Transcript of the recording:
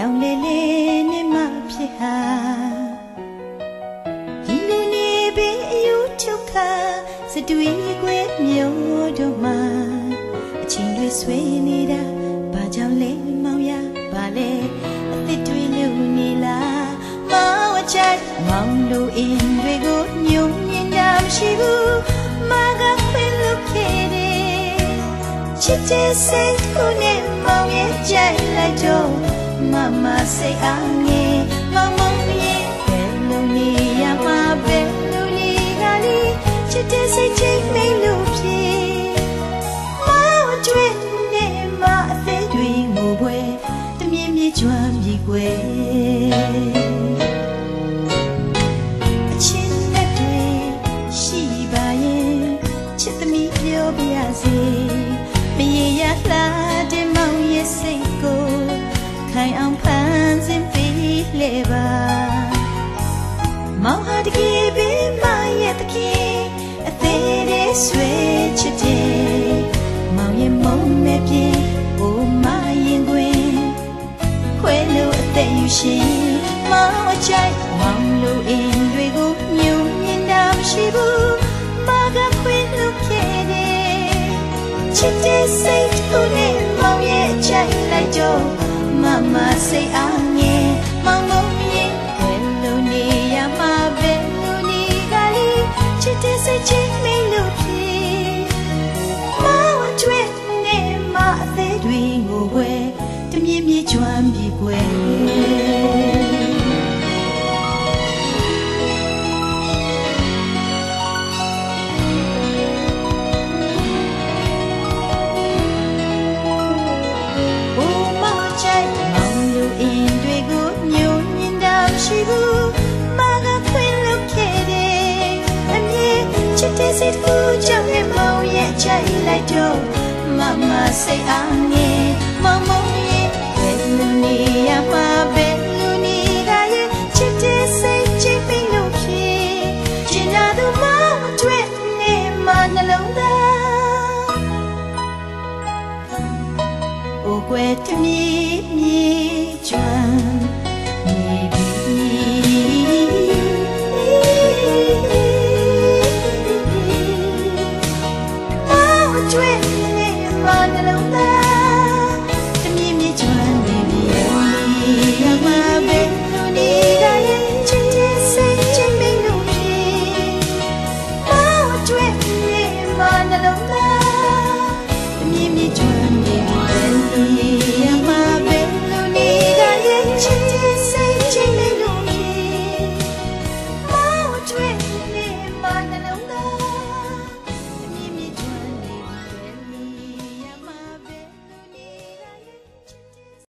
နဲ့မှဖြစ်ဟာဒီလူနေပေအယူထုတ်ခါစတွေးကွယ်မျိုးတို့မှာအချင်းတွေဆွေးနေတာဘာကြောင့်လဲမောင်ရဘာလဲအသစ်တွေလုံနေလားမောင်အချိုက်မောင်တို့အင်းတွေကိုညုံညင်တာမရှိဘူးမာကခွင့်လို့ခဲ့တယ်ချစ်တဲ့စိတ်ကိုနဲ့မောင်ရဲ့ကြိုက်လိုက်တော့ မမစိတ်အားငယ်မောင်မောင်ရဲ့ဘယ်လိုနေရမှာပဲလိုနေကလေးချစ်တဲ့စိတ်ချင်းမိလို့ဖြစ်မောင်ကျွေးနေမအသေးတွေငိုပွဲတမြင်မြကျွမ်းပြီကွယ် မောင်ဟာတကယ်ပဲမရဲ့တကယ်အသေးလေးဆွေချစ်တယ်မောင်ရဲ့မုန်းနဲ့ပြေအိုမရင်ခွင်ခွဲလို့အသက်ယူရှင်မောင်အချိုက်မောင်လို့အင်းတွေကိုညုံညင်တာမရှိဘူးမကခွင့်လို့ခဲ့တယ်ချစ်တဲ့စိတ်ကိုနဲ့မောင်ရဲ့အချိုက်လိုက်တော့မမစိတ်အား င်မြကျွမ်းပြီကွယ်ဘုံမချိုက်မောင်လူအင်းတွေကိုညှို့ညင်တာမရှိဘူးမကခွင့်လုပ်ခဲ့တယ်အမြင်ချစ်တဲ့စိတ်ကိုကြောင့်နဲ့မောင်ရဲ့ချိုက်လိုက်တော့မမစိတ်အားငယ် နှလုံးသားအိုကွယ်တမီ